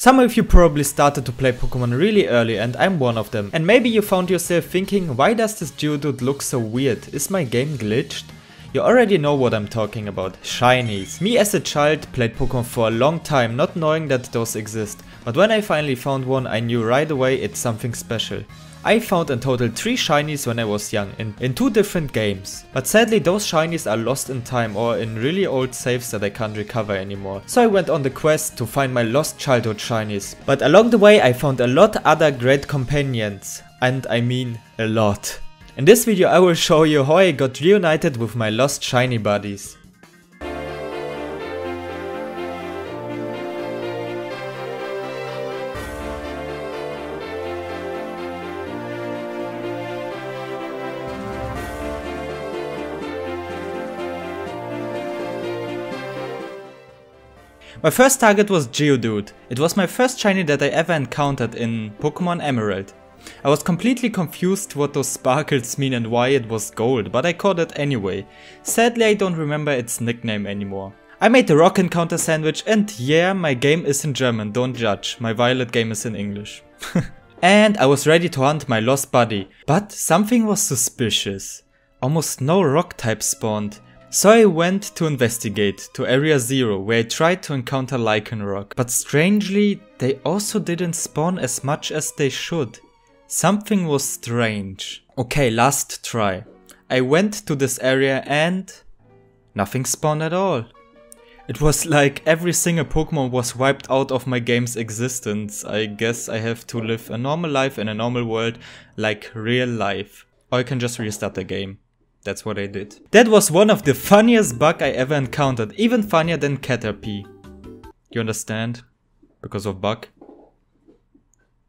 Some of you probably started to play Pokemon really early and I'm one of them. And maybe you found yourself thinking, why does this Geodude look so weird? Is my game glitched? You already know what I'm talking about, shinies. Me as a child played Pokemon for a long time not knowing that those exist. But when I finally found one I knew right away it's something special. I found in total 3 shinies when I was young in, in 2 different games. But sadly those shinies are lost in time or in really old saves that I can't recover anymore. So I went on the quest to find my lost childhood shinies. But along the way I found a lot other great companions. And I mean a lot. In this video I will show you how I got reunited with my lost shiny buddies. My first target was Geodude. It was my first shiny that I ever encountered in Pokemon Emerald. I was completely confused what those sparkles mean and why it was gold, but I caught it anyway. Sadly I don't remember its nickname anymore. I made the rock encounter sandwich and yeah, my game is in German, don't judge, my violet game is in English. and I was ready to hunt my lost buddy, but something was suspicious. Almost no rock type spawned. So I went to investigate to Area Zero where I tried to encounter Lycanroc, but strangely they also didn't spawn as much as they should. Something was strange. Okay, last try. I went to this area and nothing spawned at all. It was like every single Pokemon was wiped out of my game's existence. I guess I have to live a normal life in a normal world like real life. Or I can just restart the game. That's what I did. That was one of the funniest bug I ever encountered, even funnier than Caterpie. You understand? Because of bug?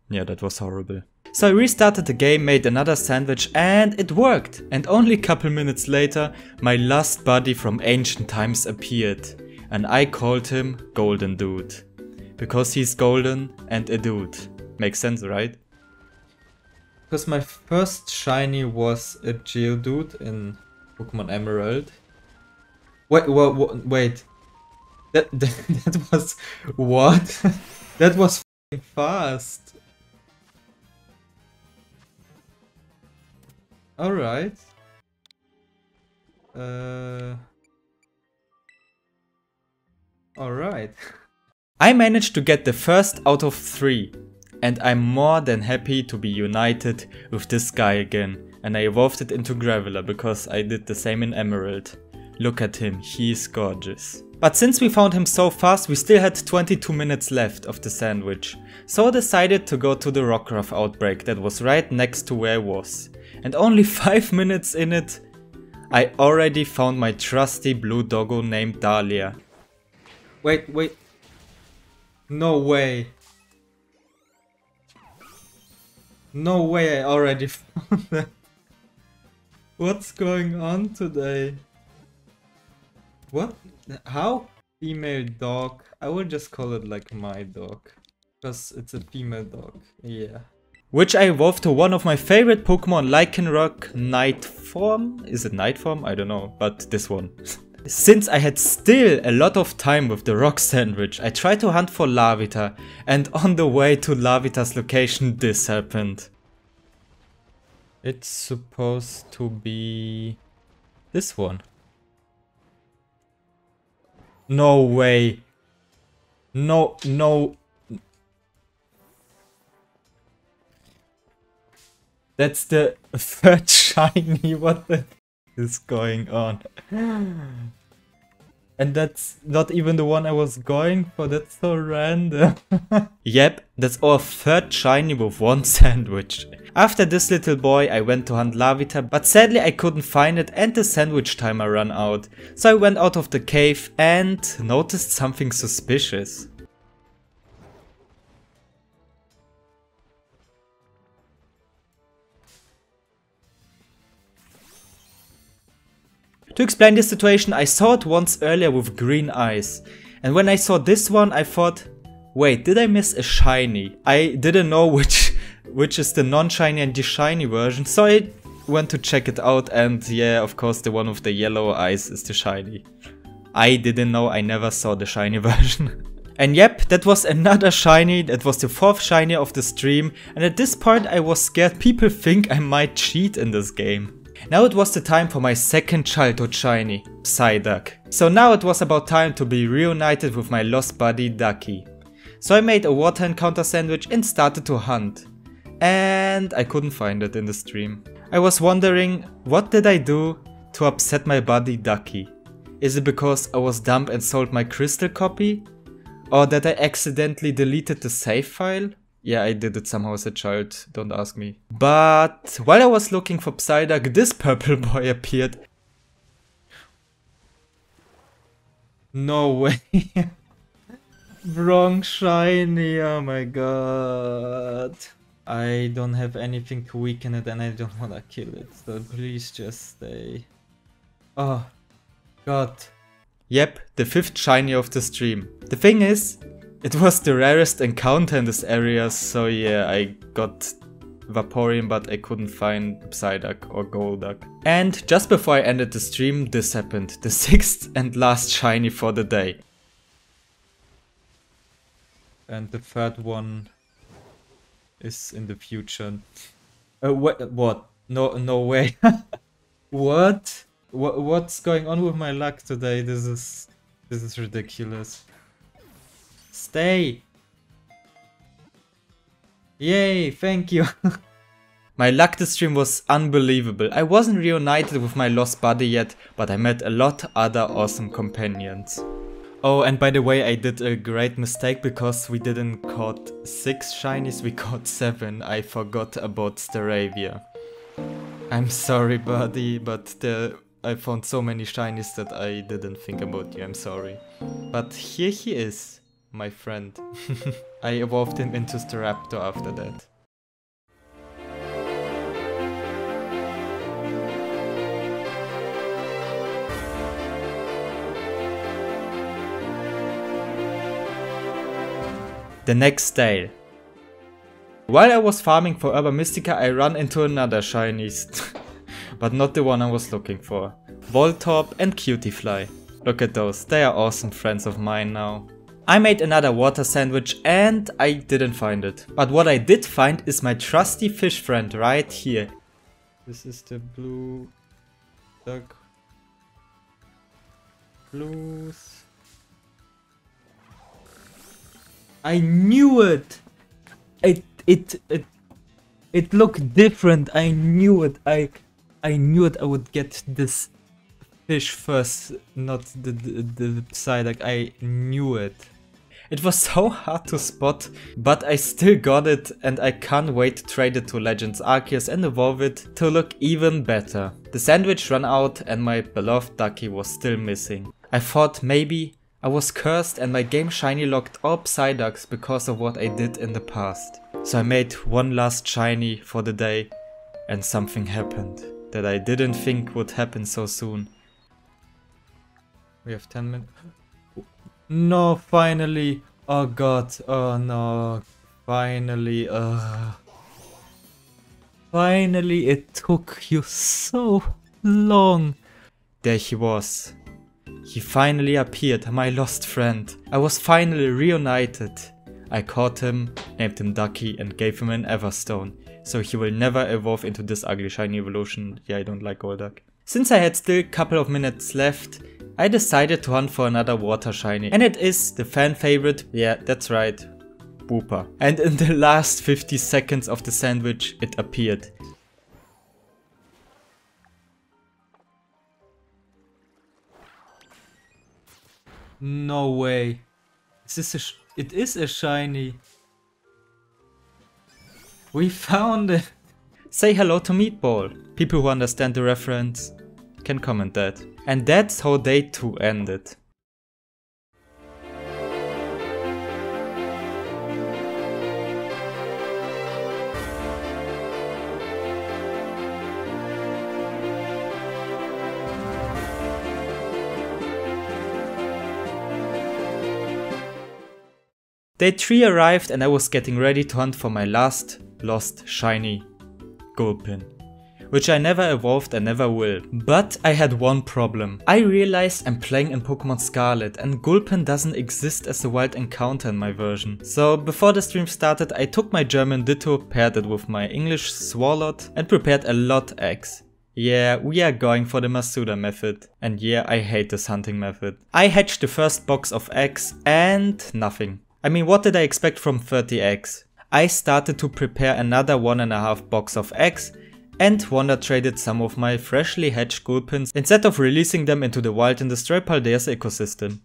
Yeah, that was horrible. So I restarted the game, made another sandwich and it worked! And only a couple minutes later, my last buddy from ancient times appeared. And I called him Golden Dude. Because he's golden and a dude. Makes sense, right? Because my first shiny was a Geodude in Pokemon Emerald. Wait, wait, wait. That, that, that was... What? that was fast. Alright. Uh... Alright. I managed to get the first out of three and I'm more than happy to be united with this guy again and I evolved it into Graveler because I did the same in Emerald. Look at him, he's gorgeous. But since we found him so fast we still had 22 minutes left of the sandwich, so I decided to go to the Rockruff outbreak that was right next to where I was. And only 5 minutes in it, I already found my trusty blue doggo named Dahlia. Wait, wait. No way. No way I already found that. What's going on today? What? How? Female dog. I will just call it like my dog. Because it's a female dog. Yeah. Which I evolved to one of my favorite Pokemon, Lycanroc Night Form. Is it Night Form? I don't know, but this one. Since I had still a lot of time with the rock sandwich, I tried to hunt for Larvitar, and on the way to Larvitar's location this happened. It's supposed to be this one. No way. No, no. That's the third shiny, what the is going on? And that's not even the one I was going for, that's so random. yep, that's our third shiny with one sandwich. After this little boy I went to hunt Larvitar, but sadly I couldn't find it and the sandwich timer ran out. So I went out of the cave and noticed something suspicious. To explain this situation, I saw it once earlier with green eyes. And when I saw this one, I thought, wait, did I miss a shiny? I didn't know which which is the non-shiny and the shiny version, so I went to check it out and yeah, of course the one with the yellow eyes is the shiny. I didn't know, I never saw the shiny version. And yep, that was another shiny, that was the fourth shiny of the stream, and at this point I was scared people think I might cheat in this game. Now it was the time for my second childhood shiny, Psyduck. So now it was about time to be reunited with my lost buddy Ducky. So I made a water encounter sandwich and started to hunt. And I couldn't find it in the stream. I was wondering, what did I do to upset my buddy Ducky? Is it because I was dumb and sold my crystal copy? Or that I accidentally deleted the save file? Yeah, I did it somehow as a child, don't ask me. But while I was looking for Psyduck, this purple boy appeared. No way. Wrong shiny, oh my god. I don't have anything to weaken it and I don't wanna kill it, so please just stay. Oh, god. Yep, the fifth shiny of the stream. The thing is, it was the rarest encounter in this area, so yeah, I got Vaporeon, but I couldn't find Psyduck or Golduck. And just before I ended the stream, this happened. The sixth and last shiny for the day. And the third one is in the future. Uh, what? What? No, no way. what? What? What's going on with my luck today? This is, this is ridiculous. Stay! Yay, thank you! my luck this stream was unbelievable. I wasn't reunited with my lost buddy yet, but I met a lot other awesome companions. Oh, and by the way, I did a great mistake because we didn't caught 6 shinies, we caught 7. I forgot about Staravia. I'm sorry buddy, but the, I found so many shinies that I didn't think about you, I'm sorry. But here he is my friend. I evolved him into Staraptor after that. The next day. While I was farming for Herba Mystica I ran into another shinies. but not the one I was looking for. Voltorb and Cutiefly. Look at those, they are awesome friends of mine now. I made another water sandwich and I didn't find it. But what I did find is my trusty fish friend right here. This is the blue duck. Blues. I knew it! It, it, it, it looked different. I knew it. I, I knew it I would get this fish first, not the, the, the side. Like I knew it. It was so hard to spot, but I still got it and I can't wait to trade it to Legends Arceus and evolve it to look even better. The sandwich ran out and my beloved Ducky was still missing. I thought maybe I was cursed and my game shiny locked all Psyducks because of what I did in the past. So I made one last shiny for the day and something happened that I didn't think would happen so soon. We have 10 minutes. No, finally. Oh god. Oh no. Finally. Uh. Finally, it took you so long. There he was. He finally appeared, my lost friend. I was finally reunited. I caught him, named him Ducky and gave him an Everstone. So he will never evolve into this ugly shiny evolution. Yeah, I don't like Golduck. Since I had still a couple of minutes left, I decided to hunt for another water shiny and it is the fan favorite, yeah that's right, Wooper. And in the last 50 seconds of the sandwich it appeared. No way. Is this a it is a shiny. We found it. Say hello to Meatball. People who understand the reference can comment that. And that's how day 2 ended. Day 3 arrived and I was getting ready to hunt for my last lost shiny Gulpin. Which I never evolved and never will. But I had one problem. I realized I'm playing in Pokemon Scarlet and Gulpin doesn't exist as a wild encounter in my version. So before the stream started I took my German Ditto, paired it with my English Swalot and prepared a lot eggs. Yeah, we are going for the Masuda method. And yeah, I hate this hunting method. I hatched the first box of eggs and nothing. I mean, what did I expect from 30 eggs? I started to prepare another one and a half box of eggs and Wonder traded some of my freshly hatched Gulpins instead of releasing them into the wild in the Stray Paldea's ecosystem.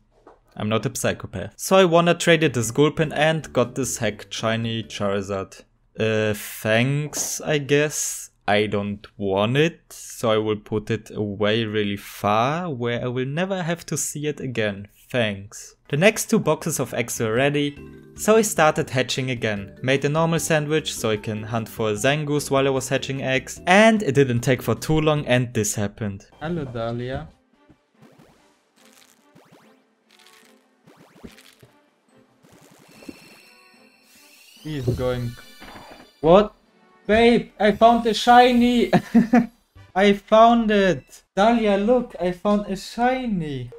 I'm not a psychopath. So I Wonder traded this Gulpin and got this hacked shiny Charizard. Uh, thanks, I guess. I don't want it, so I will put it away really far, where I will never have to see it again. Thanks. The next two boxes of eggs were ready, so I started hatching again. Made a normal sandwich so I can hunt for a Zangoose while I was hatching eggs, and it didn't take for too long and this happened. Hello Dahlia. He's going... What? Babe, I found a shiny! I found it! Dahlia, look, I found a shiny!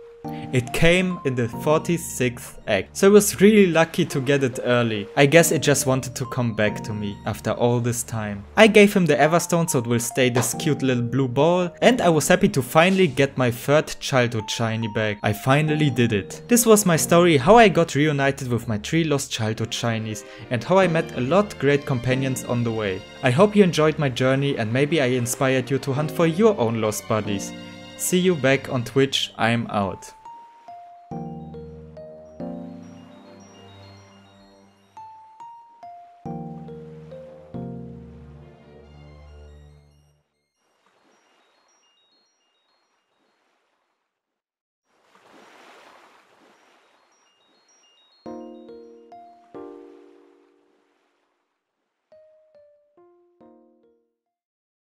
It came in the 46th act, so I was really lucky to get it early. I guess it just wanted to come back to me after all this time. I gave him the Everstone so it will stay this cute little blue ball and I was happy to finally get my third childhood shiny back. I finally did it. This was my story how I got reunited with my three lost childhood shinies and how I met a lot great companions on the way. I hope you enjoyed my journey and maybe I inspired you to hunt for your own lost buddies. See you back on Twitch, I'm out.